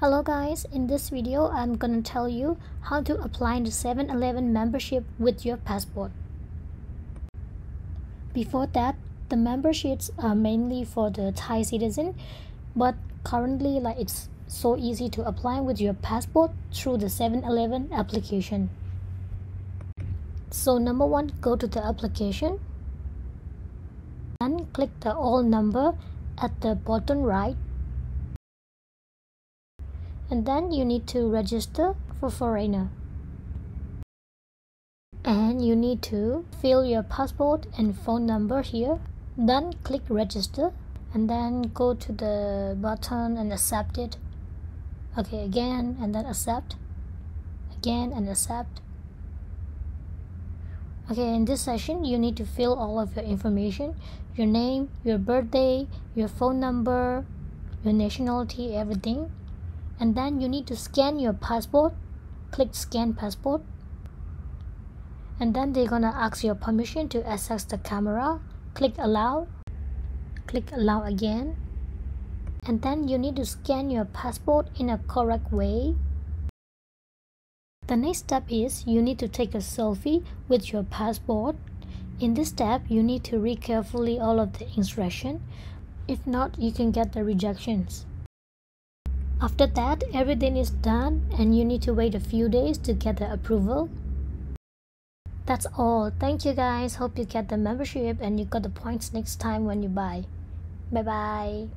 Hello guys, in this video I'm gonna tell you how to apply the 7-Eleven membership with your passport. Before that, the memberships are mainly for the Thai citizen, but currently like it's so easy to apply with your passport through the 7-Eleven application. So number one, go to the application and click the all number at the bottom right and then you need to register for foreigner. And you need to fill your passport and phone number here. Then click register and then go to the button and accept it. Okay again and then accept. Again and accept. Okay in this session you need to fill all of your information your name your birthday your phone number your nationality everything and then you need to scan your passport. Click scan passport. And then they're gonna ask your permission to access the camera. Click allow. Click allow again. And then you need to scan your passport in a correct way. The next step is you need to take a selfie with your passport. In this step you need to read carefully all of the instruction. If not you can get the rejections after that, everything is done and you need to wait a few days to get the approval. That's all. Thank you guys. Hope you get the membership and you got the points next time when you buy. Bye bye.